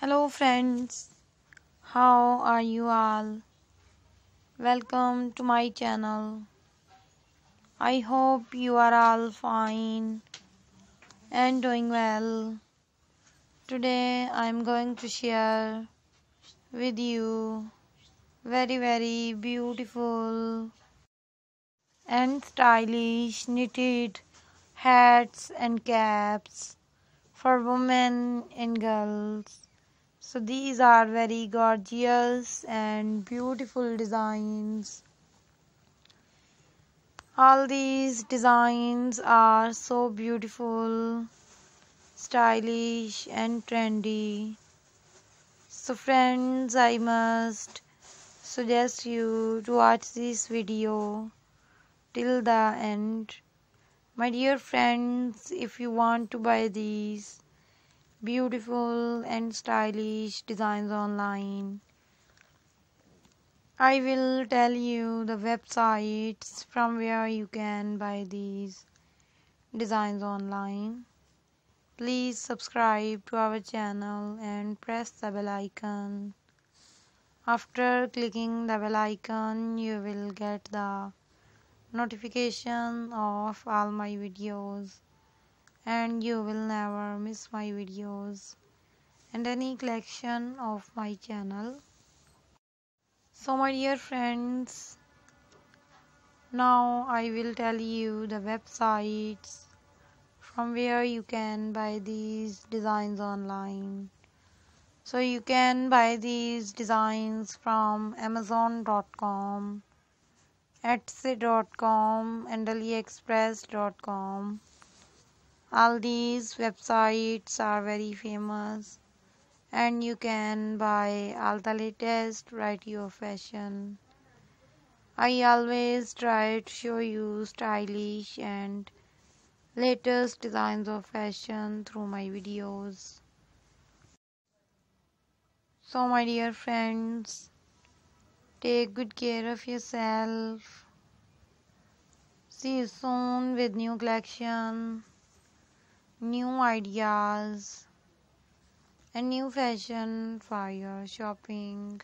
Hello, friends. How are you all? Welcome to my channel. I hope you are all fine and doing well. Today I am going to share with you very very beautiful and stylish knitted hats and caps for women and girls so these are very gorgeous and beautiful designs. All these designs are so beautiful stylish and trendy. So friends i must suggest you to watch this video till the end. My dear friends if you want to buy these beautiful and stylish designs online. I will tell you the websites from where you can buy these designs online. Please subscribe to our channel and press the bell icon. After clicking the bell icon, you will get the notification of all my videos and you will never miss my videos and any collection of my channel. So my dear friends now I will tell you the websites from where you can buy these designs online. So you can buy these designs from amazon.com etsy.com and aliexpress.com all these websites are very famous and you can buy all the latest variety of fashion. I always try to show you stylish and latest designs of fashion through my videos. So my dear friends take good care of yourself. See you soon with new collection new ideas and new fashion for your shopping